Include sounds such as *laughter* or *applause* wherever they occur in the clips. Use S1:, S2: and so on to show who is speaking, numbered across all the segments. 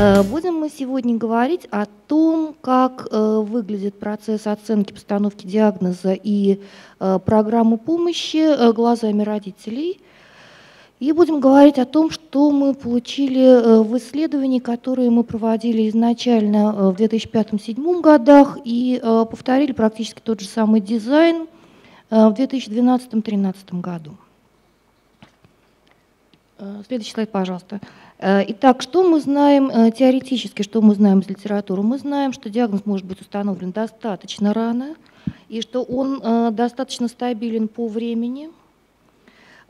S1: Э, будем мы сегодня говорить о том, как э, выглядит процесс оценки постановки диагноза и э, программы помощи глазами родителей. И будем говорить о том, что мы получили в исследовании, которые мы проводили изначально в 2005-2007 годах и повторили практически тот же самый дизайн в 2012-2013 году. Следующий слайд, пожалуйста. Э, итак, что мы знаем э, теоретически, что мы знаем из литературы? Мы знаем, что диагноз может быть установлен достаточно рано, и что он э, достаточно стабилен по времени.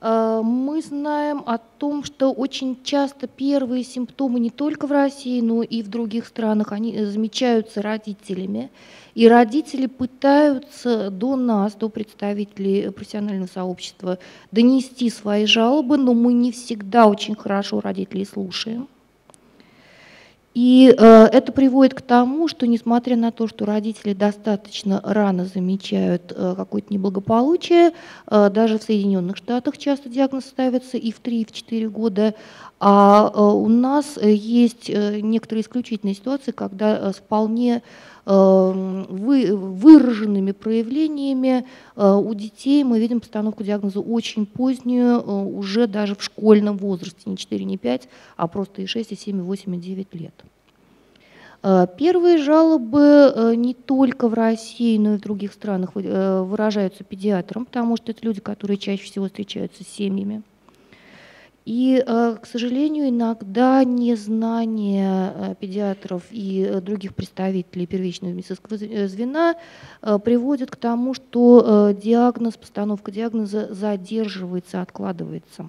S1: Мы знаем о том, что очень часто первые симптомы не только в России, но и в других странах, они замечаются родителями. И родители пытаются до нас, до представителей профессионального сообщества, донести свои жалобы, но мы не всегда очень хорошо родителей слушаем. И э, это приводит к тому, что несмотря на то, что родители достаточно рано замечают э, какое-то неблагополучие, э, даже в Соединенных Штатах часто диагноз ставится и в 3, и в 4 года, а э, у нас есть э, некоторые исключительные ситуации, когда э, вполне выраженными проявлениями э, у детей мы видим постановку диагноза очень позднюю, э, уже даже в школьном возрасте, не 4, не 5, а просто и 6, и 7, и 8, и 9 лет. Э, первые жалобы не только в России, но и в других странах выражаются педиатрам, потому что это люди, которые чаще всего встречаются с семьями. И, э, к сожалению, иногда незнание э, педиатров и э, других представителей первичного медицинского звена приводит к тому, что диагноз, постановка диагноза задерживается, откладывается.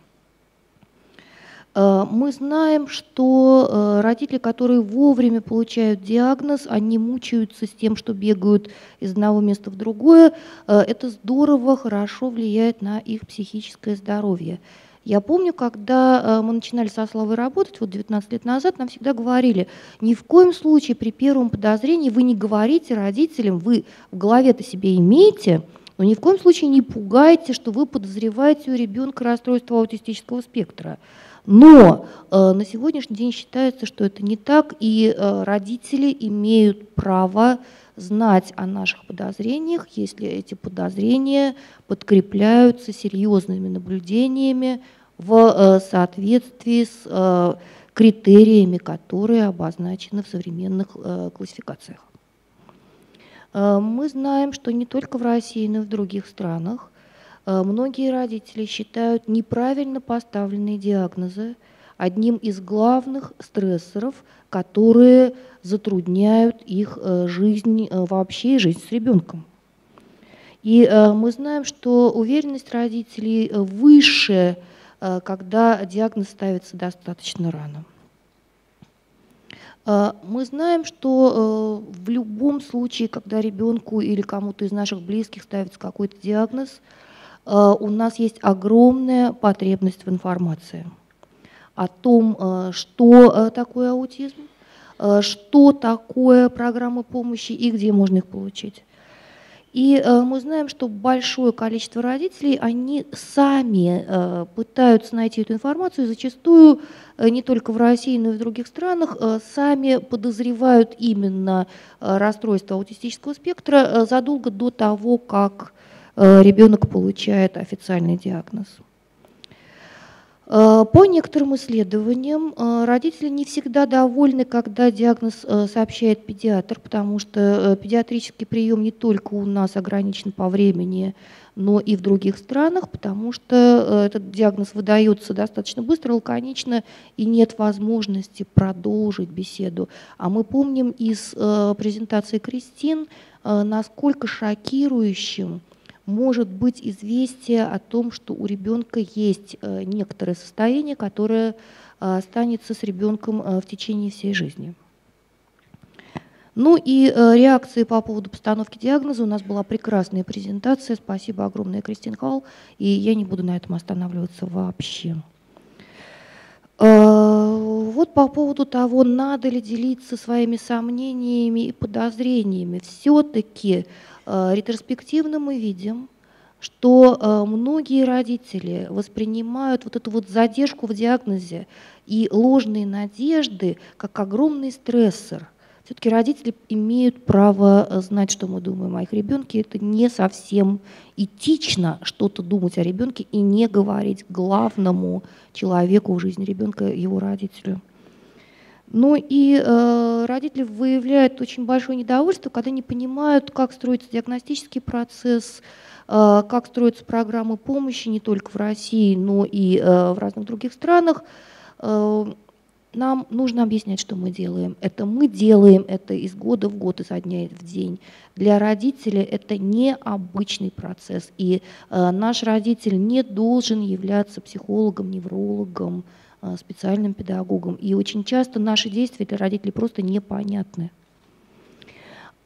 S1: Мы знаем, что родители, которые вовремя получают диагноз, они мучаются с тем, что бегают из одного места в другое. Это здорово, хорошо влияет на их психическое здоровье. Я помню, когда э, мы начинали со Славой работать, вот 19 лет назад, нам всегда говорили, ни в коем случае при первом подозрении вы не говорите родителям, вы в голове-то себе имеете, но ни в коем случае не пугайте, что вы подозреваете у ребенка расстройство аутистического спектра. Но э, на сегодняшний день считается, что это не так, и э, родители имеют право знать о наших подозрениях, если эти подозрения подкрепляются серьезными наблюдениями, в э, соответствии с э, критериями, которые обозначены в современных э, классификациях. Мы знаем, что не только в России, но и в других странах многие родители считают неправильно поставленные диагнозы одним из главных стрессоров, которые затрудняют их жизнь вообще и жизнь с ребенком. И мы знаем, что уверенность родителей выше Э, когда диагноз ставится достаточно рано. Э, мы знаем, что э, в любом случае, когда ребенку или кому-то из наших близких ставится какой-то диагноз, у нас есть огромная потребность в информации о том, что такое аутизм, что такое программы помощи и где можно их получить. И э, мы знаем, что большое количество родителей, они сами э, пытаются найти эту информацию, зачастую э, не только в России, но и в других странах э, сами подозревают именно э, расстройство аутистического спектра э, задолго до того, как э, ребенок получает официальный диагноз. Э, по некоторым исследованиям э, родители не всегда довольны, когда диагноз э, сообщает педиатр, потому что педиатрический прием не только у нас ограничен по времени, но и в других странах, потому что этот диагноз выдается достаточно быстро, лаконично, и нет возможности продолжить беседу. А мы помним из презентации Кристин, насколько шокирующим может быть известие о том, что у ребенка есть э, некоторое состояние, которое э, останется с ребенком э, в течение всей жизни. Ну и реакции по поводу постановки диагноза. У нас была прекрасная презентация. Спасибо огромное, Кристин Халл. И я не буду на этом останавливаться вообще. Вот по поводу того, надо ли делиться своими сомнениями и подозрениями. Все-таки ретроспективно мы видим, что э, многие родители воспринимают вот эту вот задержку в диагнозе и ложные надежды как огромный стрессор. Все-таки родители имеют право э, знать, что мы думаем о их ребенке. Это не совсем этично что-то думать о ребенке и не говорить главному человеку в жизни ребенка, его родителю. Ну и э, родители выявляют очень большое недовольство, когда не понимают, как строится диагностический процесс, э, как строятся программы помощи не только в России, но и э, в разных других странах. Э, нам нужно объяснять, что мы делаем. Это мы делаем это из года в год, изо дня в день. Для родителей это необычный процесс. И э, наш родитель не должен являться психологом, неврологом, специальным педагогом. И очень часто наши действия для родителей просто непонятны.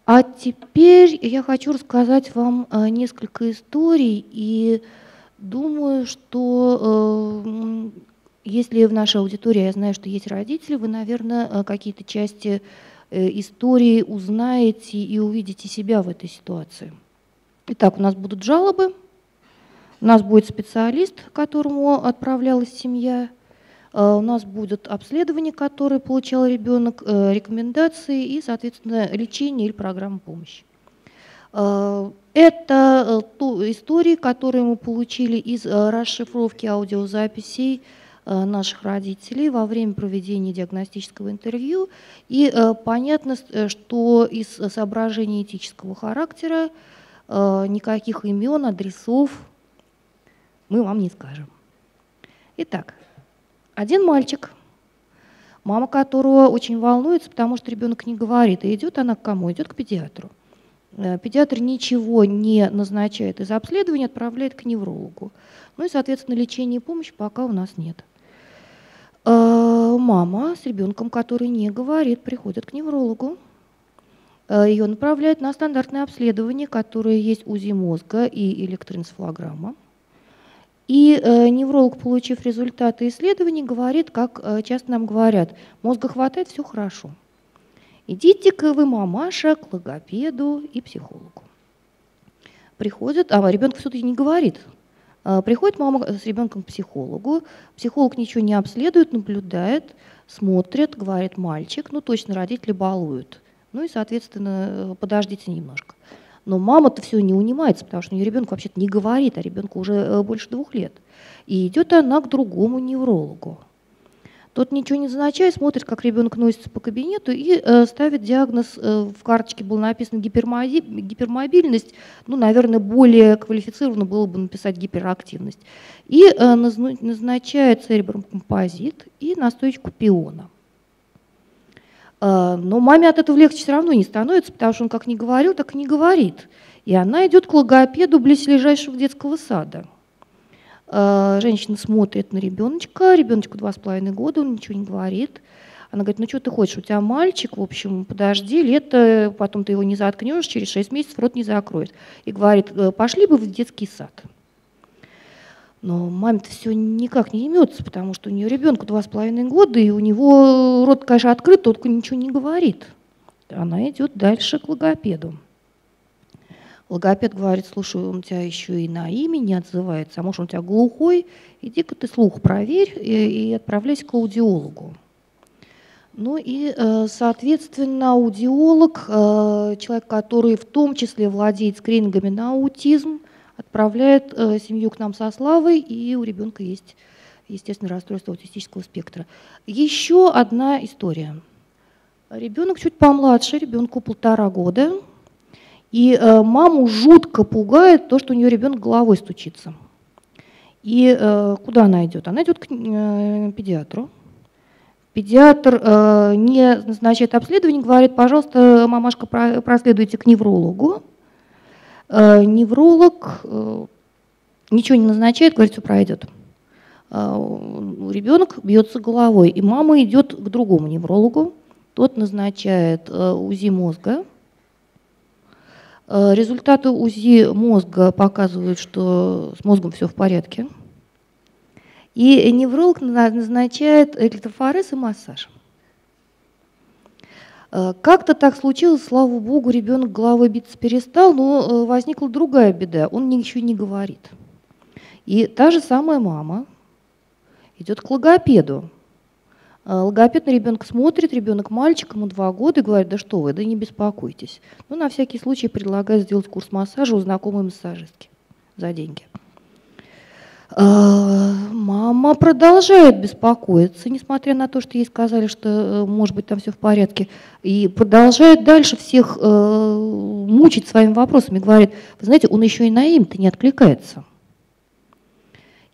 S1: А теперь я хочу рассказать вам э, несколько историй, и думаю, что э, если в нашей аудитории, я знаю, что есть родители, вы, наверное, какие-то части истории узнаете и увидите себя в этой ситуации. Итак, у нас будут жалобы, у нас будет специалист, к которому отправлялась семья – Э, у нас будет обследование, которое получал ребенок, э, рекомендации и, соответственно, лечение или программа помощи. Э, это истории, которые мы получили из расшифровки аудиозаписей наших родителей во время проведения диагностического интервью. И понятно, что из соображений этического характера никаких имен, адресов мы вам не скажем. Итак, один мальчик, мама которого очень волнуется, потому что ребенок не говорит. И идет она к кому? Идет к педиатру. Э, педиатр ничего не назначает из обследования, отправляет к неврологу. Ну и, соответственно, лечения и помощи пока у нас нет. Э, мама с ребенком, который не говорит, приходит к неврологу. Э, Ее направляют на стандартное обследование, которое есть УЗИ мозга и электроэнцефалограмма. И э, невролог, получив результаты исследований, говорит, как э, часто нам говорят, мозга хватает, все хорошо. Идите-ка вы, мамаша, к логопеду и психологу. Приходит, а ребенок все-таки не говорит. Э, приходит мама с ребенком к психологу, психолог ничего не обследует, наблюдает, смотрит, говорит, мальчик, ну точно родители балуют. Ну и, соответственно, э, подождите немножко. Но мама-то все не унимается, потому что у нее ребенок вообще-то не говорит, а ребенку уже э, больше двух лет. И идет она к другому неврологу. Тот ничего не назначает, смотрит, как ребенок носится по кабинету и э, ставит диагноз. Э, в карточке был написан гипермоби гипермобильность. Ну, наверное, более квалифицированно было бы написать гиперактивность. И э, назначает церебром-композит и настойку пиона. А, но маме от этого легче все равно не становится, потому что он как не говорил, так и не говорит. И она идет к логопеду близлежащего детского сада. А, женщина смотрит на ребеночка, ребеночку два с половиной года, он ничего не говорит. Она говорит, ну что ты хочешь, у тебя мальчик, в общем, подожди, лето, потом ты его не заткнешь, через шесть месяцев рот не закроет. И говорит, «Э, пошли бы в детский сад. Но маме-то все никак не имется, потому что у нее ребенку два с половиной года, и у него рот, конечно, открыт, только ничего не говорит. Она идет дальше к логопеду. Логопед говорит, слушай, он у тебя еще и на имя не отзывается, а может он у тебя глухой, иди-ка ты слух проверь и, и отправляйся к аудиологу. Ну и, э, соответственно, аудиолог, э, человек, который в том числе владеет скринингами на аутизм, отправляет э, семью к нам со славой, и у ребенка есть, естественно, расстройство аутистического спектра. Еще одна история. Ребенок чуть помладше, ребенку полтора года, и э, маму жутко пугает то, что у нее ребенок головой стучится. И э, куда она идет? Она идет к э, педиатру. Педиатр э, не назначает обследование, говорит, пожалуйста, мамашка, проследуйте к неврологу. Э, невролог э, ничего не назначает, говорит, все пройдет. Э, ребенок бьется головой, и мама идет к другому неврологу. Тот назначает УЗИ мозга. Результаты УЗИ мозга показывают, что с мозгом все в порядке. И невролог назначает электрофорез и массаж. Как-то так случилось, слава богу, ребенок головой биться перестал, но возникла другая беда, он ничего не говорит. И та же самая мама идет к логопеду. Логопед на ребенка смотрит, ребенок мальчик, ему два года, и говорит, да что вы, да не беспокойтесь. Ну, на всякий случай предлагает сделать курс массажа у знакомой массажистки за деньги. А, мама продолжает беспокоиться, несмотря на то, что ей сказали, что, э, может быть, там все в порядке, и продолжает дальше всех э, мучить своими вопросами. Говорит, вы знаете, он еще и на им-то не откликается.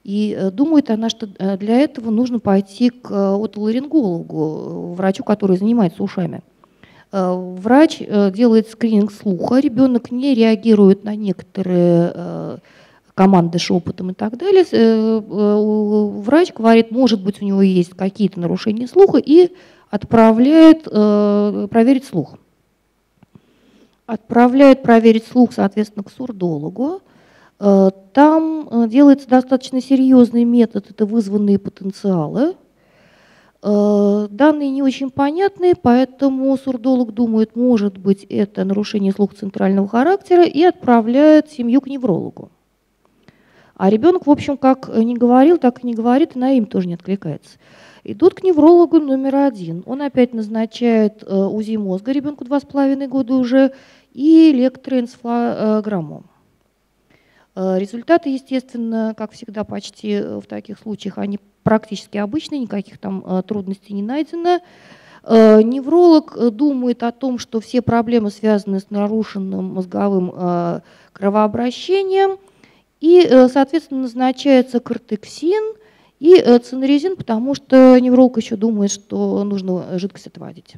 S1: И э, думает она, что для этого нужно пойти к отоларингологу, врачу, который занимается ушами. Врач делает скрининг слуха, ребенок не реагирует на некоторые команды шепотом и так далее, э, э, врач говорит, может быть, у него есть какие-то нарушения слуха и отправляет э, проверить слух. Отправляет проверить слух, соответственно, к сурдологу. Там делается достаточно серьезный метод, это вызванные потенциалы. Данные не очень понятные, поэтому сурдолог думает, может быть, это нарушение слуха центрального характера и отправляет семью к неврологу. А ребенок, в общем, как не говорил, так и не говорит, и на им тоже не откликается. Идут к неврологу номер один. Он опять назначает э, УЗИ мозга ребенку два с половиной года уже и электроэнцефалограмму. Э, результаты, естественно, как всегда почти в таких случаях, они практически обычные, никаких там э, трудностей не найдено. Невролог думает о том, что все проблемы связаны с нарушенным мозговым кровообращением – и, э, соответственно, назначается кортексин и э, цинерезин, потому что невролог еще думает, что нужно жидкость отводить.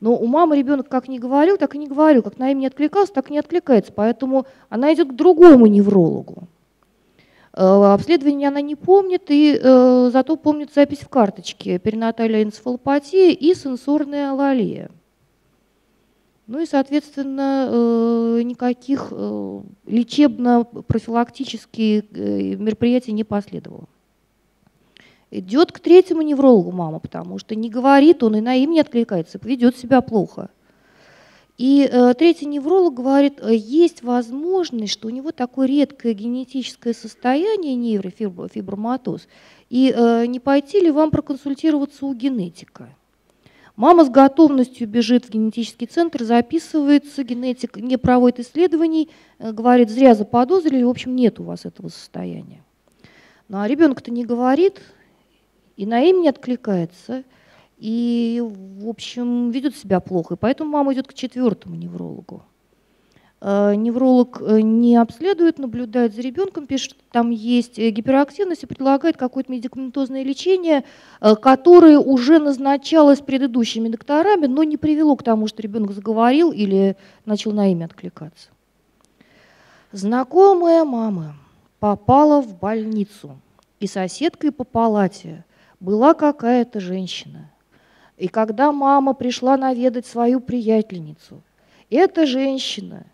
S1: Но у мамы ребенок как не говорил, так и не говорил. Как на им не откликался, так и не откликается. Поэтому она идет к другому неврологу. Э, обследование она не помнит, и зато помнит запись в карточке. Перинатальная энцефалопатия и сенсорная алалия. Ну и, соответственно, э, никаких э, лечебно-профилактических э, мероприятий не последовало. Идет к третьему неврологу мама, потому что не говорит он и на им не откликается, ведет себя плохо. И третий невролог говорит, есть возможность, что у него такое редкое генетическое состояние нейрофиброматоз, и не пойти ли вам проконсультироваться у генетика? Мама с готовностью бежит в генетический центр, записывается, генетик не проводит исследований, э, говорит, зря заподозрили, в общем, нет у вас этого состояния. Ну а ребенок-то не говорит, и на им не откликается, и, в общем, ведет себя плохо. И поэтому мама идет к четвертому неврологу. Э, невролог э, не обследует, наблюдает за ребенком, пишет, что там есть э, гиперактивность и предлагает какое-то медикаментозное лечение, которое уже назначалось предыдущими докторами, но не привело к тому, что ребенок заговорил или начал на имя откликаться. Знакомая мама попала в больницу, и соседкой по палате была какая-то женщина. И когда мама пришла наведать свою приятельницу, эта женщина –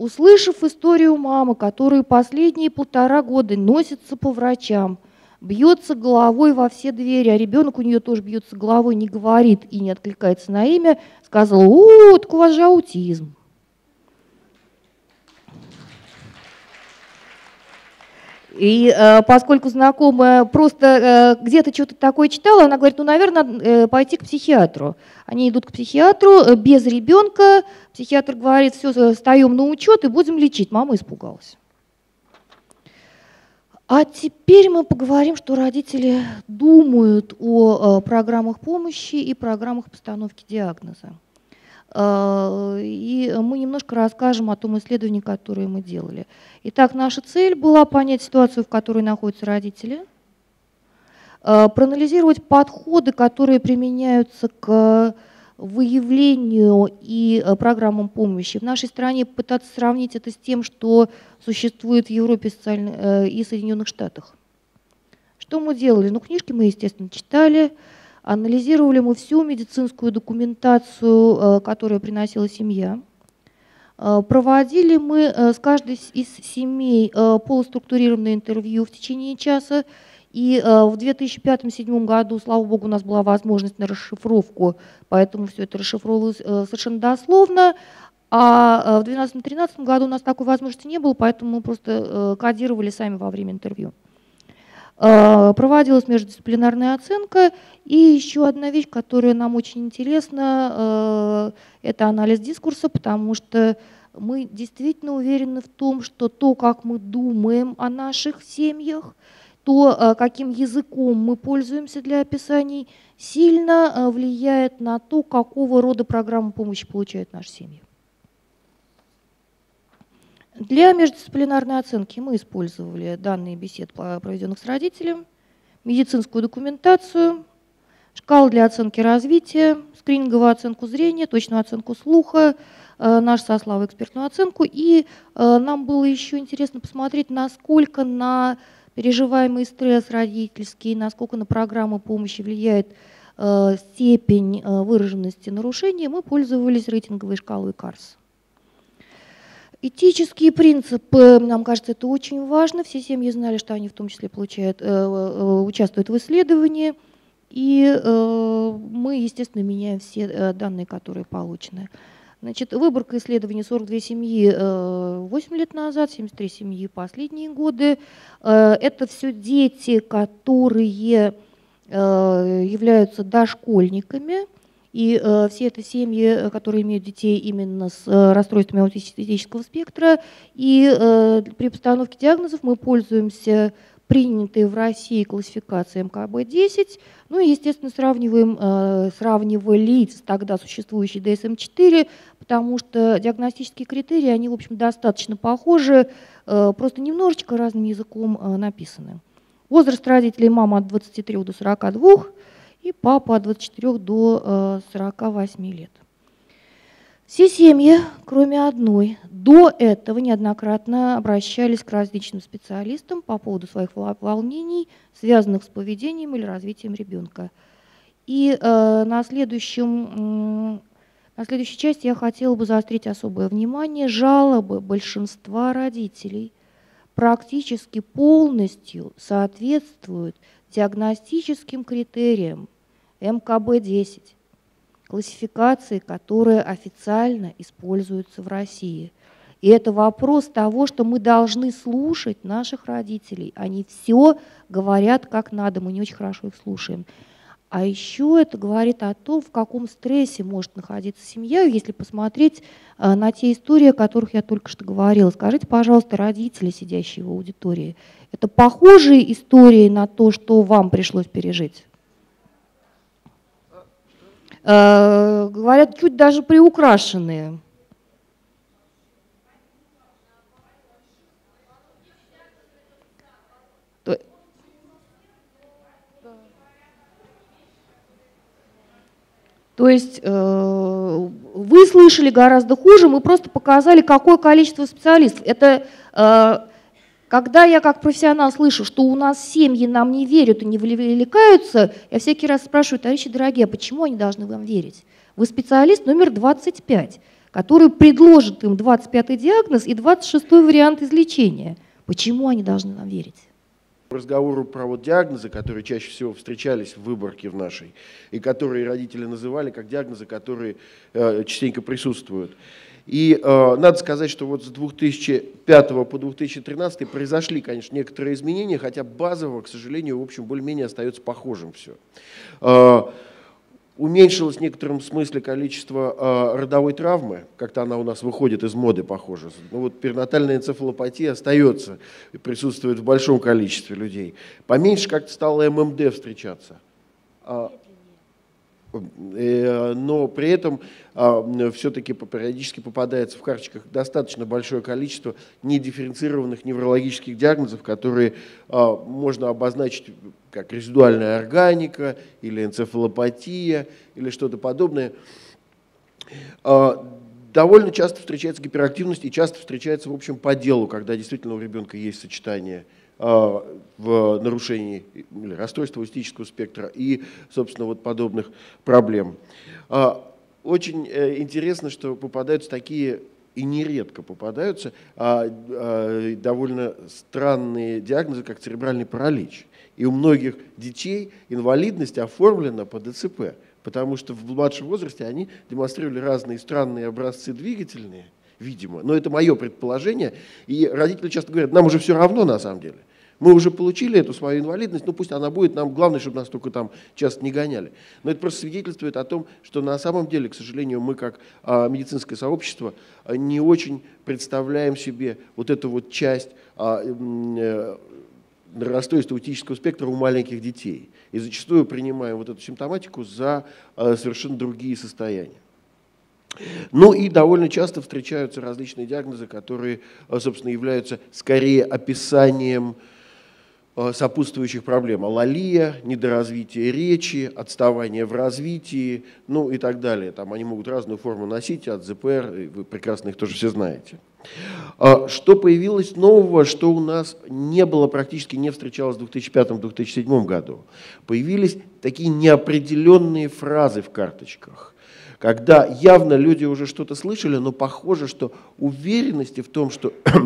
S1: Услышав историю мамы, которая последние полтора года носится по врачам, бьется головой во все двери, а ребенок у нее тоже бьется головой, не говорит и не откликается на имя, сказала, о, так у вас же аутизм. И э, поскольку знакомая просто э, где-то что-то такое читала, она говорит, ну, наверное, э, пойти к психиатру. Они идут к психиатру э, без ребенка. Психиатр говорит, все, э, встаем на учет и будем лечить. Мама испугалась. А теперь мы поговорим, что родители думают о э, программах помощи и программах постановки диагноза. Э, и мы немножко расскажем о том исследовании, которое мы делали. Итак, наша цель была понять ситуацию, в которой находятся родители, э, проанализировать подходы, которые применяются к выявлению и э, программам помощи. В нашей стране пытаться сравнить это с тем, что существует в Европе и Соединенных Штатах. Что мы делали? Ну, книжки мы, естественно, читали, Анализировали мы всю медицинскую документацию, э, которую приносила семья. Э, проводили мы э, с каждой из семей полуструктурированное интервью в течение часа И в 2005-2007 году, слава богу, у нас была возможность на расшифровку, поэтому все это расшифровывалось совершенно дословно. А в 2012-2013 году у нас такой возможности не было, поэтому мы просто кодировали сами во время интервью. Э, проводилась междисциплинарная оценка. И еще одна вещь, которая нам очень интересна, это анализ дискурса, потому что мы действительно уверены в том, что то, как мы думаем о наших семьях, то, каким языком мы пользуемся для описаний, сильно влияет на то, какого рода программы помощи получают наши семьи. Для междисциплинарной оценки мы использовали данные бесед, проведенных с родителем, медицинскую документацию, шкалу для оценки развития, скрининговую оценку зрения, точную оценку слуха, э, нашу со Славой экспертную оценку. И э, нам было еще интересно посмотреть, насколько на переживаемый стресс родительский, насколько на программы помощи влияет э, степень выраженности нарушения. Мы пользовались рейтинговой шкалой КАРС. Этические принципы, нам кажется, это очень важно. Все семьи знали, что они в том числе получают, э, э, участвуют в исследовании. И э, мы, естественно, меняем все данные, которые получены. Значит, выборка исследований 42 семьи 8 лет назад, 73 семьи последние годы. Это все дети, которые являются дошкольниками. И э, все это семьи, э, которые имеют детей именно с э, расстройствами аутистического спектра. И э, при постановке диагнозов мы пользуемся принятой в России классификацией МКБ-10. Ну и, естественно, сравниваем, э, сравнивали с тогда существующей DSM-4, потому что диагностические критерии, они, в общем, достаточно похожи, э, просто немножечко разным языком э, написаны. Возраст родителей мама от 23 до 42, и папа от 24 до 48 э, лет. Все семьи, кроме одной, до этого неоднократно обращались к различным специалистам по поводу своих волнений, связанных с поведением или развитием ребенка. И э, на, следующем, на следующей части я хотела бы заострить особое внимание. Жалобы большинства родителей практически полностью соответствуют диагностическим критериям МКБ-10, классификации, которые официально используются в России. И это вопрос того, что мы должны слушать наших родителей. Они все говорят как надо, мы не очень хорошо их слушаем. А еще это говорит о том, в каком стрессе может находиться семья, если посмотреть э, на те истории, о которых я только что говорила. Скажите, пожалуйста, родители, сидящие в аудитории, это похожие истории на то, что вам пришлось пережить? Э, говорят, чуть даже приукрашенные. То есть э, вы слышали гораздо хуже, мы просто показали, какое количество специалистов. Это э, когда я как профессионал слышу, что у нас семьи нам не верят и не вовлекаются, я всякий раз спрашиваю, товарищи дорогие, а почему они должны вам верить? Вы специалист номер 25, который предложит им 25-й диагноз и 26-й вариант излечения. Почему они должны нам верить?
S2: Разговору про вот диагнозы, которые чаще всего встречались в выборке в нашей, и которые родители называли как диагнозы, которые э, частенько присутствуют. И э, надо сказать, что вот с 2005 по 2013 произошли, конечно, некоторые изменения, хотя базово, к сожалению, в общем, более-менее остается похожим все. Э, Уменьшилось в некотором смысле количество э, родовой травмы, как-то она у нас выходит из моды, похоже. Ну вот перинатальная энцефалопатия остается присутствует в большом количестве людей. Поменьше как-то стало ММД встречаться. А, но при этом а, все-таки периодически попадается в карточках достаточно большое количество недифференцированных неврологических диагнозов, которые а, можно обозначить как резидуальная органика или энцефалопатия или что-то подобное. А, довольно часто встречается гиперактивность и часто встречается, в общем, по делу, когда действительно у ребенка есть сочетание – в нарушении или расстройства аутистического спектра и, собственно, вот подобных проблем. А, очень э, интересно, что попадаются такие и нередко попадаются а, а, довольно странные диагнозы, как церебральный паралич. И у многих детей инвалидность оформлена по ДЦП, потому что в младшем возрасте они демонстрировали разные странные образцы двигательные, видимо. Но это мое предположение. И родители часто говорят, нам уже все равно на самом деле. Мы уже получили эту свою инвалидность, ну пусть она будет, нам главное, чтобы нас только там часто не гоняли. Но это просто свидетельствует о том, что на самом деле, к сожалению, мы как а, медицинское сообщество а, не очень представляем себе вот эту вот часть а, э, расстройства аутического спектра у маленьких детей. И зачастую принимаем вот эту симптоматику за совершенно другие состояния. Ну и довольно часто встречаются различные диагнозы, которые, собственно, являются скорее описанием сопутствующих проблем. Алалия, недоразвитие речи, отставание в развитии, ну и так далее. Там они могут разную форму носить, от ЗПР, вы прекрасно их тоже все знаете. А что появилось нового, что у нас не было, практически не встречалось в 2005-2007 году? Появились такие неопределенные фразы в карточках когда явно люди уже что-то слышали, но похоже, что уверенности в том, что Э, э,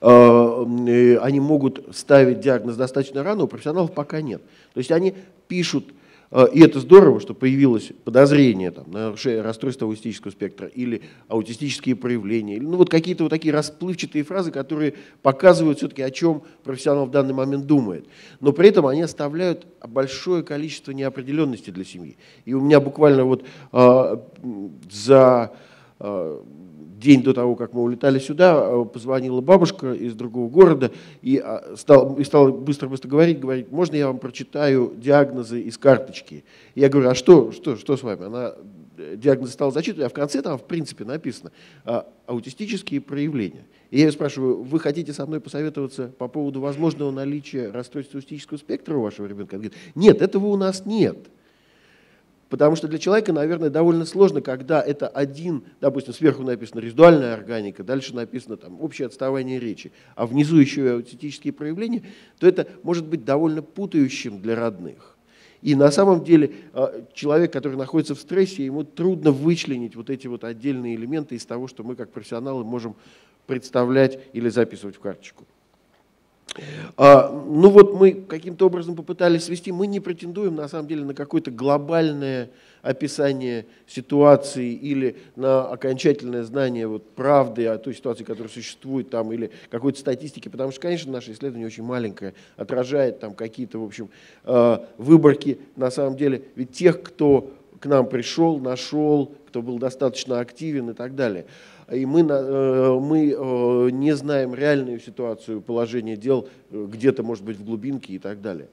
S2: они могут ставить диагноз достаточно рано, у профессионалов пока нет. То есть они пишут, э, и это здорово, что появилось подозрение там, на расстройство аутистического спектра или аутистические проявления, или ну, вот какие-то вот такие расплывчатые фразы, которые показывают все-таки, о чем профессионал в данный момент думает. Но при этом они оставляют большое количество неопределенности для семьи. И у меня буквально вот э, за день до того, как мы улетали сюда, э, позвонила бабушка из другого города и, а, стал, и стала быстро-быстро говорить, говорить, можно я вам прочитаю диагнозы из карточки? Я говорю, а что, что, что с вами? Она э, диагнозы стала зачитывать, а в конце там в принципе написано а, аутистические проявления. И я ее спрашиваю, вы хотите со мной посоветоваться по поводу возможного наличия расстройства аутистического спектра у вашего ребенка? Она говорит, нет, этого у нас нет. Потому что для человека, наверное, довольно сложно, когда это один, допустим, сверху написано резидуальная органика, дальше написано там общее отставание речи, а внизу еще аутистические проявления, то это может быть довольно путающим для родных. И на самом деле а, человек, который находится в стрессе, ему трудно вычленить вот эти вот отдельные элементы из того, что мы как профессионалы можем представлять или записывать в карточку. А, ну вот мы каким-то образом попытались свести, мы не претендуем на самом деле на какое-то глобальное описание ситуации или на окончательное знание вот, правды о той ситуации, которая существует там, или какой-то статистики, потому что, конечно, наше исследование очень маленькое, отражает там какие-то, в общем, а, выборки, на самом деле, ведь тех, кто к нам пришел, нашел, кто был достаточно активен и так далее – и мы, э, мы э, не знаем реальную ситуацию, положение дел э, где-то, может быть, в глубинке и так далее.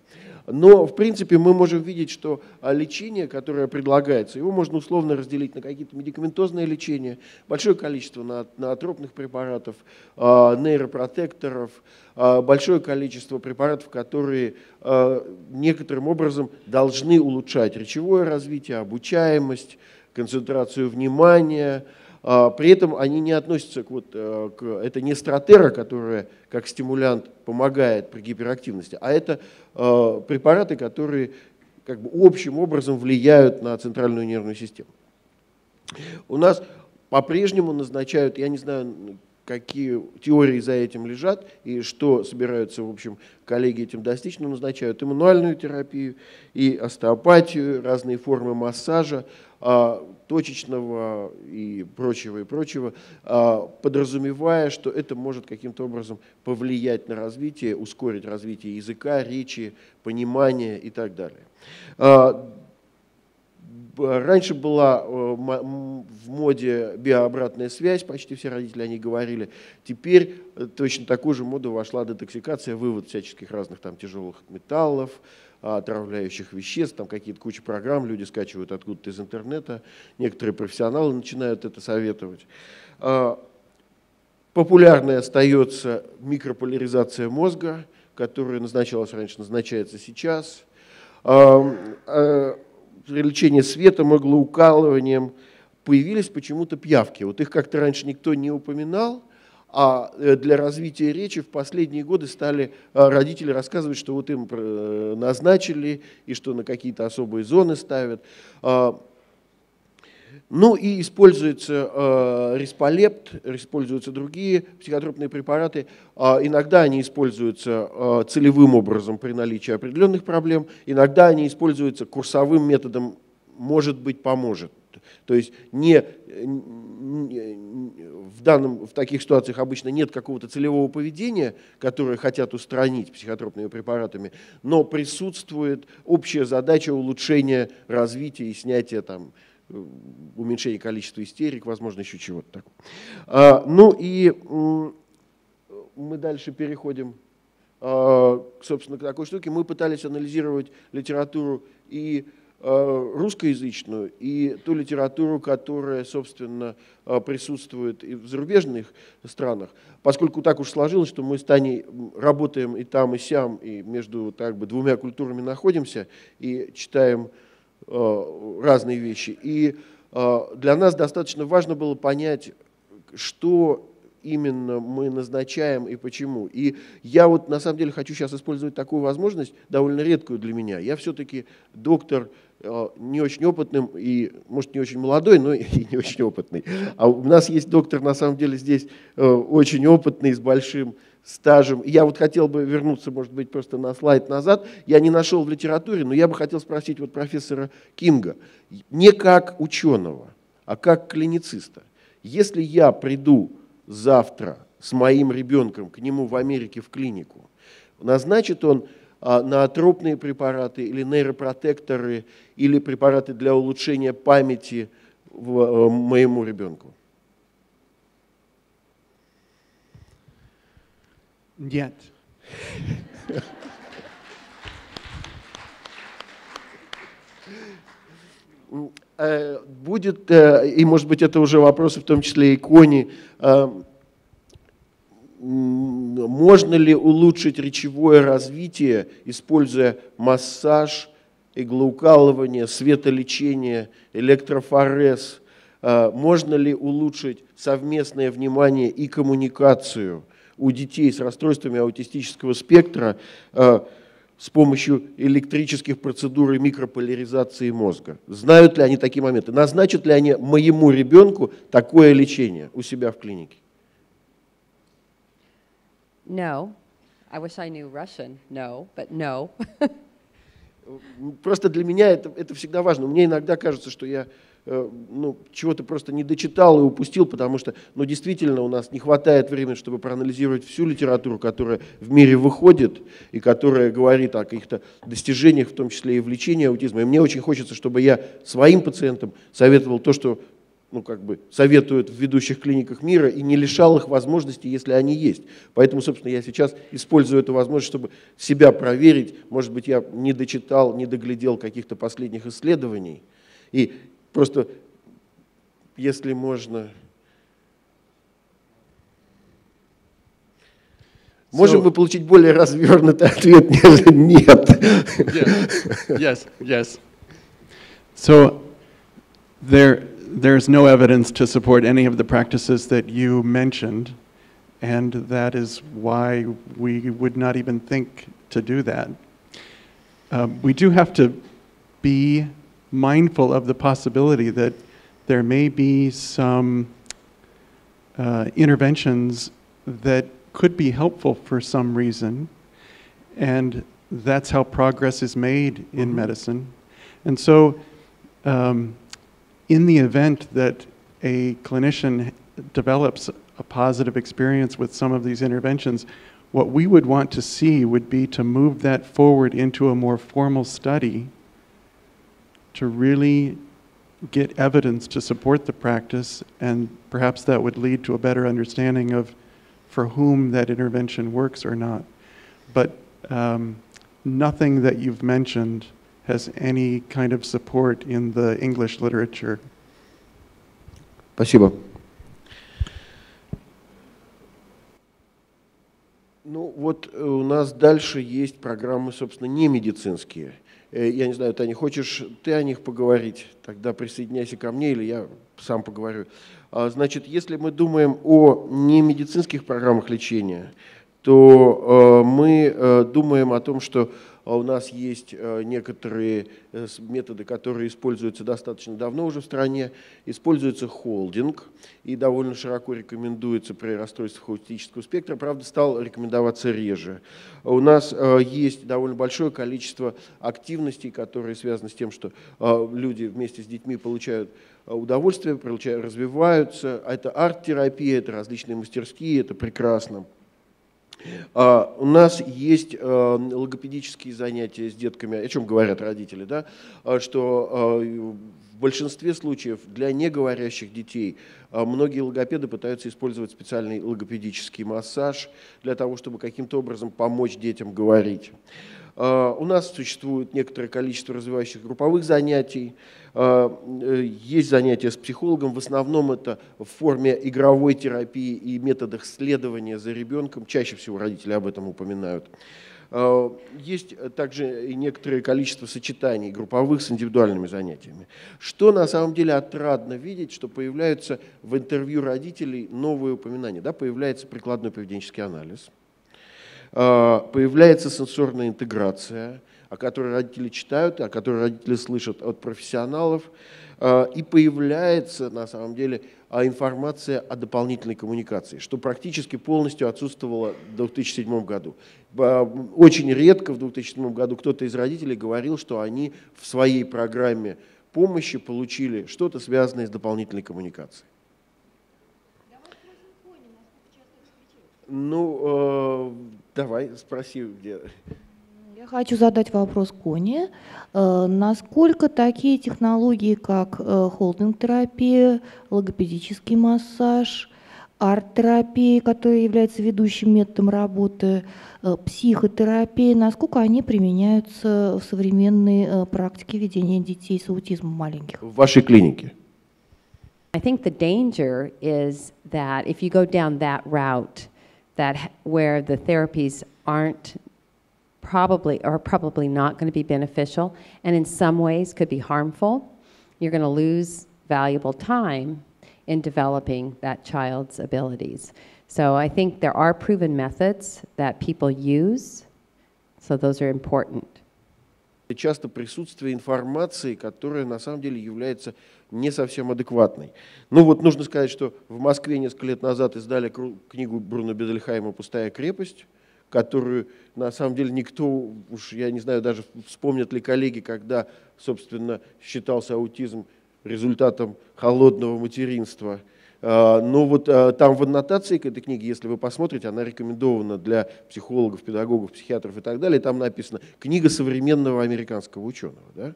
S2: Но, в принципе, мы можем видеть, что а, лечение, которое предлагается, его можно условно разделить на какие-то медикаментозные лечения, большое количество на, на препаратов, а, нейропротекторов, а, большое количество препаратов, которые некоторым образом должны улучшать речевое развитие, обучаемость, концентрацию внимания, а, при этом они не относятся к, вот, э, к это не стратера, которая как стимулянт помогает при гиперактивности, а это э, препараты, которые как бы общим образом влияют на центральную нервную систему. У нас по-прежнему назначают, я не знаю, какие теории за этим лежат и что собираются, в общем, коллеги этим достичь, но назначают и терапию, и остеопатию, разные формы массажа, точечного и прочего, и прочего, а, подразумевая, что это может каким-то образом повлиять на развитие, ускорить развитие языка, речи, понимания и так далее. А, раньше была э, в моде биообратная связь, почти все родители о ней говорили. Теперь э, точно такую же моду вошла детоксикация, вывод всяческих разных там тяжелых металлов, отравляющих веществ, там какие-то куча программ люди скачивают откуда-то из интернета, некоторые профессионалы начинают это советовать. А, популярной остается микрополяризация мозга, которая назначалась раньше, назначается сейчас. А, а, лечение светом, иглоукалыванием. Появились почему-то пиявки. Вот их как-то раньше никто не упоминал, а э, для развития речи в последние годы стали э, родители рассказывать, что вот им э, назначили и что на какие-то особые зоны ставят. Ну и используется э, рисполепт, используются другие психотропные препараты. Э, иногда они используются э, целевым образом при наличии определенных проблем, иногда они используются курсовым методом «может быть, поможет». То есть не, не, в, данном, в таких ситуациях обычно нет какого-то целевого поведения, которое хотят устранить психотропными препаратами, но присутствует общая задача улучшения развития и снятия там, уменьшение количества истерик, возможно, еще чего-то такого. А, ну и мы дальше переходим а, собственно, к такой штуке. Мы пытались анализировать литературу и а, русскоязычную, и ту литературу, которая, собственно, а, присутствует и в зарубежных странах, поскольку так уж сложилось, что мы с Таней работаем и там, и сям, и между так бы, двумя культурами находимся, и читаем Э, разные вещи. И э, для нас достаточно важно было понять, что именно мы назначаем и почему. И я вот на самом деле хочу сейчас использовать такую возможность, довольно редкую для меня. Я все-таки доктор э, не очень опытным и, может, не очень молодой, но *laughs* и не очень опытный. А у нас есть доктор, на самом деле, здесь очень опытный, с большим стажем. Я вот хотел бы вернуться, может быть, просто на слайд назад. Я не нашел в литературе, но я бы хотел спросить вот профессора Кинга, не как ученого, а как клинициста. Если я приду завтра с моим ребенком к нему в Америке в клинику, назначит он а, на тропные препараты или нейропротекторы или препараты для улучшения памяти в, моему ребенку?
S3: Нет.
S2: Э, будет, э, и может быть это уже вопросы в том числе и Кони, э, можно ли улучшить речевое развитие, используя массаж, иглоукалывание, светолечение, электрофорез? Можно ли улучшить совместное внимание и коммуникацию? У детей с расстройствами аутистического спектра э, с помощью электрических процедур и микрополяризации мозга. Знают ли они такие моменты? Назначат ли они моему ребенку такое лечение у себя в клинике?
S4: No. I wish I knew Russian. No, but no. *laughs*
S2: Просто для меня это, это всегда важно. Мне иногда кажется, что я ну, чего-то просто не дочитал и упустил, потому что ну, действительно у нас не хватает времени, чтобы проанализировать всю литературу, которая в мире выходит и которая говорит о каких-то достижениях, в том числе и в лечении аутизма. И мне очень хочется, чтобы я своим пациентам советовал то, что ну, как бы советуют в ведущих клиниках мира и не лишал их возможностей, если они есть. Поэтому, собственно, я сейчас использую эту возможность, чтобы себя проверить. Может быть, я не дочитал, не доглядел каких-то последних исследований. И Просто, если можно... Можем so, мы получить более развернутый ответ, *laughs* нежели нет?
S3: Yes, yes, yes. So there, there's no evidence to support any of the practices that you mentioned, and that is why we would not even think to do that. Um, we do have to be mindful of the possibility that there may be some uh, interventions that could be helpful for some reason, and that's how progress is made in mm-hmm. medicine. And so, um, in the event that a clinician develops a positive experience with some of these interventions, what we would want to see would be to move that forward into a more formal study to really get evidence to support the practice, and perhaps that would lead to a better understanding of for whom that intervention works or not. But um, nothing that you've mentioned has any kind of support in the English literature.
S2: Спасибо. Ну вот у нас дальше есть программы, собственно, не медицинские. Э, я не знаю, Таня, хочешь ты о них поговорить? Тогда присоединяйся ко мне, или я сам поговорю. А, значит, если мы думаем о немедицинских программах лечения, то мы думаем о том, что а у нас есть э, некоторые э, методы, которые используются достаточно давно уже в стране. Используется холдинг и довольно широко рекомендуется при расстройствах аутистического спектра. Правда, стал рекомендоваться реже. У нас э, есть довольно большое количество активностей, которые связаны с тем, что люди вместе с детьми получают удовольствие, развиваются. Это арт-терапия, это различные мастерские, это прекрасно. А, у нас есть э, логопедические занятия с детками, о чем говорят родители, да, а, что э, в большинстве случаев для неговорящих детей многие логопеды пытаются использовать специальный логопедический массаж для того, чтобы каким-то образом помочь детям говорить. А, у нас существует некоторое количество развивающих групповых занятий, а, э, есть занятия с психологом, в основном это в форме игровой терапии и методах следования за ребенком, чаще всего родители об этом упоминают. А, есть также и некоторое количество сочетаний групповых с индивидуальными занятиями. Что на самом деле отрадно видеть, что появляются в интервью родителей новые упоминания. Да, появляется прикладной поведенческий анализ – появляется сенсорная интеграция, о которой родители читают, о которой родители слышат от профессионалов, а, и появляется на самом деле а, информация о дополнительной коммуникации, что практически полностью отсутствовало в 2007 году. Очень редко в 2007 году кто-то из родителей говорил, что они в своей программе помощи получили что-то связанное с дополнительной коммуникацией. Ну, давай, спроси, где.
S1: Я хочу задать вопрос Коне. Э, насколько такие технологии, как э, холдинг-терапия, логопедический массаж, арт-терапия, которая является ведущим методом работы, э, психотерапия, насколько они применяются в современной практике ведения детей с аутизмом маленьких?
S2: В вашей клинике?
S4: I think the danger is that if you go down that route, that where the therapies aren't probably are probably not going to be beneficial and in some ways could be harmful, you're going to lose valuable time in developing that child's abilities. So I think there are proven methods that people use, so those are important.
S2: Часто присутствие информации, которая на самом деле является не совсем адекватной. Ну вот нужно сказать, что в Москве несколько лет назад издали книгу Бруно Бедельхайма «Пустая крепость», которую на самом деле никто, уж я не знаю, даже вспомнят ли коллеги, когда, собственно, считался аутизм результатом холодного материнства. А, но вот а, там в аннотации к этой книге, если вы посмотрите, она рекомендована для психологов, педагогов, психиатров и так далее. Там написано «Книга современного американского ученого». Да?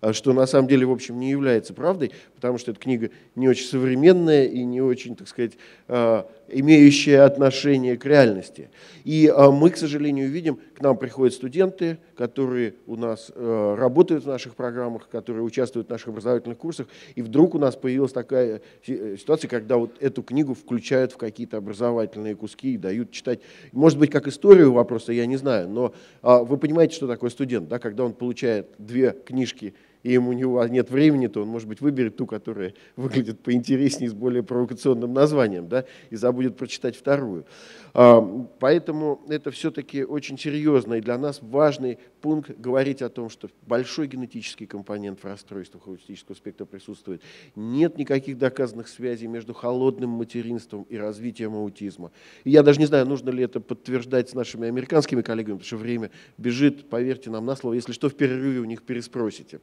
S2: А что на самом деле, в общем, не является правдой, потому что эта книга не очень современная и не очень, так сказать, а, имеющая отношение к реальности. И а, мы, к сожалению, видим, к нам приходят студенты, которые у нас работают в наших программах, которые участвуют в наших образовательных курсах, и вдруг у нас появилась такая э, ситуация, когда вот эту книгу включают в какие-то образовательные куски и дают читать. Может быть, как историю вопроса, я не знаю, но вы понимаете, что такое студент, да, когда он получает две книжки и ему у него нет времени, то он, может быть, выберет ту, которая *laughs* выглядит поинтереснее, с более провокационным названием, да, и забудет прочитать вторую. А, поэтому это все-таки очень серьезно и для нас важный пункт говорить о том, что большой генетический компонент в расстройствах аутистического спектра присутствует. Нет никаких доказанных связей между холодным материнством и развитием аутизма. И я даже не знаю, нужно ли это подтверждать с нашими американскими коллегами, потому что время бежит, поверьте нам на слово. Если что, в перерыве у них переспросите.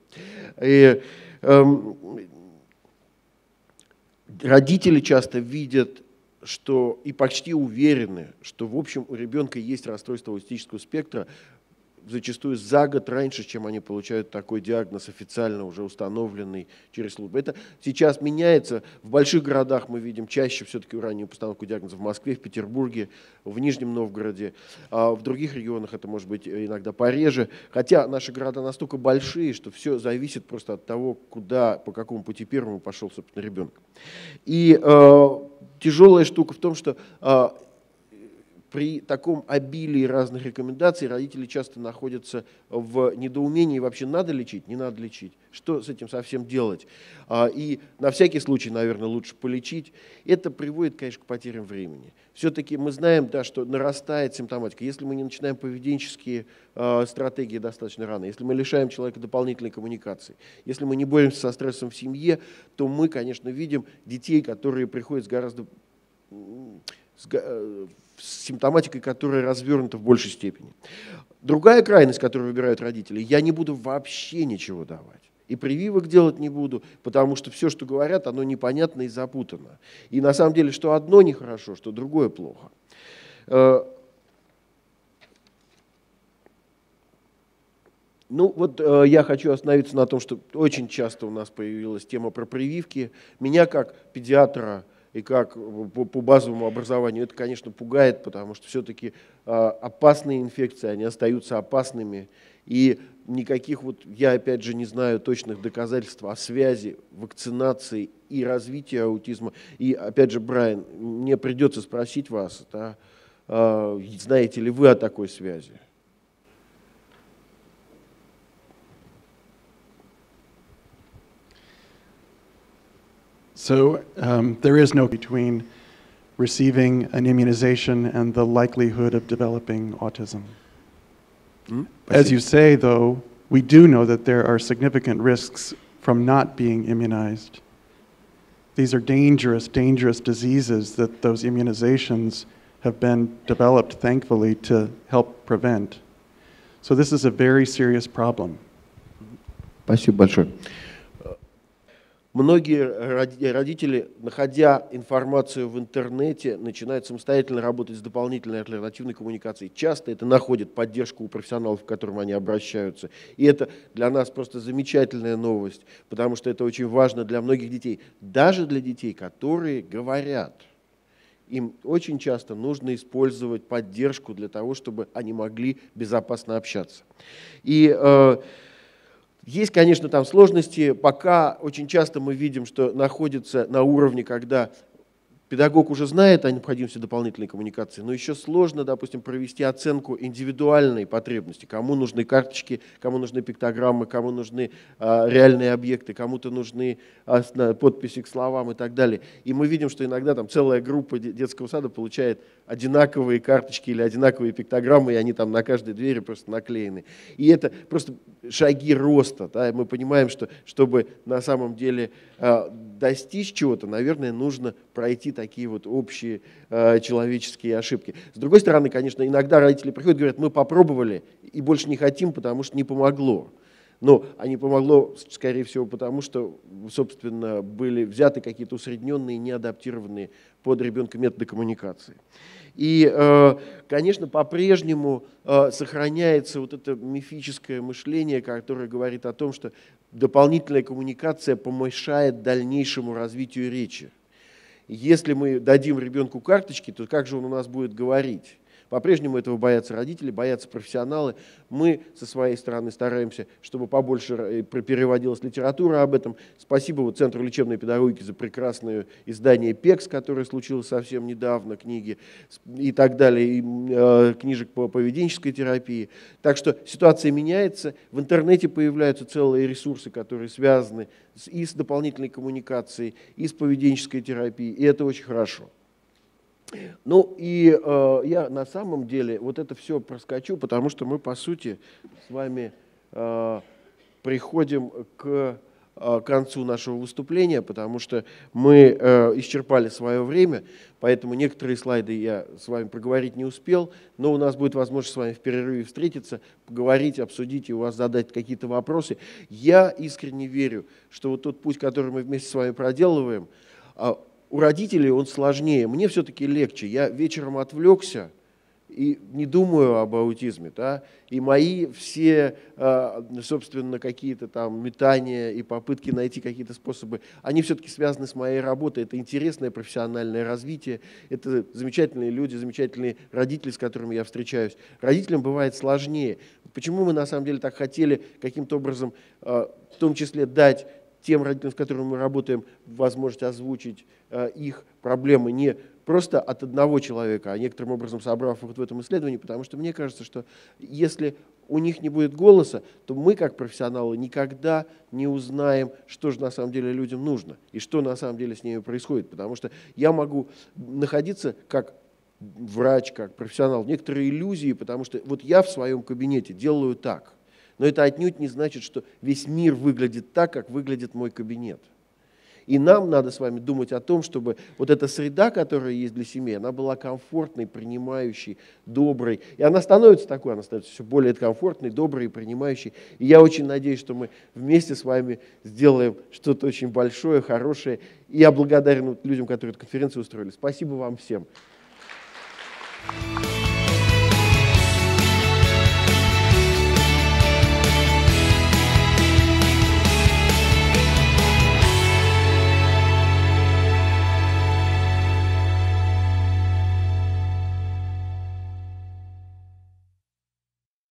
S2: И, эм, родители часто видят что и почти уверены, что в общем у ребенка есть расстройство аутистического спектра, зачастую за год раньше, чем они получают такой диагноз официально уже установленный через службу. Это сейчас меняется. В больших городах мы видим чаще все-таки раннюю постановку диагноза в Москве, в Петербурге, в Нижнем Новгороде. А в других регионах это может быть иногда пореже. Хотя наши города настолько большие, что все зависит просто от того, куда, по какому пути первому пошел, собственно, ребенок. И э, тяжелая штука в том, что э, при таком обилии разных рекомендаций родители часто находятся в недоумении, вообще надо лечить, не надо лечить, что с этим совсем делать. А, и на всякий случай, наверное, лучше полечить. Это приводит, конечно, к потерям времени. Все-таки мы знаем, да, что нарастает симптоматика. Если мы не начинаем поведенческие э, стратегии достаточно рано, если мы лишаем человека дополнительной коммуникации, если мы не боремся со стрессом в семье, то мы, конечно, видим детей, которые приходят с гораздо с, э, с симптоматикой, которая развернута в большей степени. Другая крайность, которую выбирают родители, я не буду вообще ничего давать. И прививок делать не буду, потому что все, что говорят, оно непонятно и запутано. И на самом деле, что одно нехорошо, что другое плохо. Э, ну вот э, я хочу остановиться на том, что очень часто у нас появилась тема про прививки. Меня как педиатра и как по, по базовому образованию. Это, конечно, пугает, потому что все-таки а, опасные инфекции, они остаются опасными. И никаких, вот я опять же не знаю точных доказательств о связи вакцинации и развития аутизма. И опять же, Брайан, мне придется спросить вас, да, а, знаете ли вы о такой связи?
S3: So um, there is no between receiving an immunization and the likelihood of developing autism. Mm, As you say, though, we do know that there are significant risks from not being immunized. These are dangerous, dangerous diseases that those immunizations have been developed, thankfully, to help prevent. So this is a very serious problem.
S2: Спасибо большое. Многие родители, находя информацию в интернете, начинают самостоятельно работать с дополнительной альтернативной коммуникацией. Часто это находит поддержку у профессионалов, к которым они обращаются. И это для нас просто замечательная новость, потому что это очень важно для многих детей, даже для детей, которые говорят. Им очень часто нужно использовать поддержку для того, чтобы они могли безопасно общаться. И э, есть, конечно, там сложности. Пока очень часто мы видим, что находится на уровне, когда Педагог уже знает о необходимости дополнительной коммуникации, но еще сложно, допустим, провести оценку индивидуальной потребности. Кому нужны карточки, кому нужны пиктограммы, кому нужны а, реальные объекты, кому-то нужны а, подписи к словам и так далее. И мы видим, что иногда там целая группа детского сада получает одинаковые карточки или одинаковые пиктограммы, и они там на каждой двери просто наклеены. И это просто шаги роста. Да? Мы понимаем, что чтобы на самом деле а, достичь чего-то, наверное, нужно пройти такие вот общие э, человеческие ошибки. С другой стороны, конечно, иногда родители приходят и говорят, мы попробовали и больше не хотим, потому что не помогло. Но а не помогло, скорее всего, потому что, собственно, были взяты какие-то усредненные, неадаптированные под ребенка методы коммуникации. И, э, конечно, по-прежнему э, сохраняется вот это мифическое мышление, которое говорит о том, что дополнительная коммуникация помешает дальнейшему развитию речи. Если мы дадим ребенку карточки, то как же он у нас будет говорить? По-прежнему этого боятся родители, боятся профессионалы. Мы со своей стороны стараемся, чтобы побольше э, переводилась литература об этом. Спасибо вот Центру лечебной педагогики за прекрасное издание «ПЕКС», которое случилось совсем недавно, книги и так далее, и, э, книжек по поведенческой терапии. Так что ситуация меняется. В интернете появляются целые ресурсы, которые связаны и с дополнительной коммуникацией, и с поведенческой терапией, и это очень хорошо. Ну и э, я на самом деле вот это все проскочу, потому что мы по сути с вами э, приходим к э, концу нашего выступления, потому что мы э, исчерпали свое время, поэтому некоторые слайды я с вами проговорить не успел, но у нас будет возможность с вами в перерыве встретиться, поговорить, обсудить и у вас задать какие-то вопросы. Я искренне верю, что вот тот путь, который мы вместе с вами проделываем, а, у родителей он сложнее. Мне все-таки легче. Я вечером отвлекся и не думаю об аутизме. Да? И мои все, а, собственно, какие-то там метания и попытки найти какие-то способы, они все-таки связаны с моей работой. Это интересное профессиональное развитие. Это замечательные люди, замечательные родители, с которыми я встречаюсь. Родителям бывает сложнее. Почему мы на самом деле так хотели каким-то образом, а, в том числе, дать тем родителям, с которыми мы работаем, возможность озвучить э, их проблемы не просто от одного человека, а некоторым образом собрав вот в этом исследовании, потому что мне кажется, что если у них не будет голоса, то мы, как профессионалы, никогда не узнаем, что же на самом деле людям нужно и что на самом деле с ними происходит. Потому что я могу находиться как врач, как профессионал в некоторой иллюзии, потому что вот я в своем кабинете делаю так. Но это отнюдь не значит, что весь мир выглядит так, как выглядит мой кабинет. И нам надо с вами думать о том, чтобы вот эта среда, которая есть для семьи, она была комфортной, принимающей, доброй. И она становится такой, она становится все более комфортной, доброй, принимающей. И я очень надеюсь, что мы вместе с вами сделаем что-то очень большое, хорошее. И я благодарен людям, которые эту конференцию устроили. Спасибо вам всем. Thank you.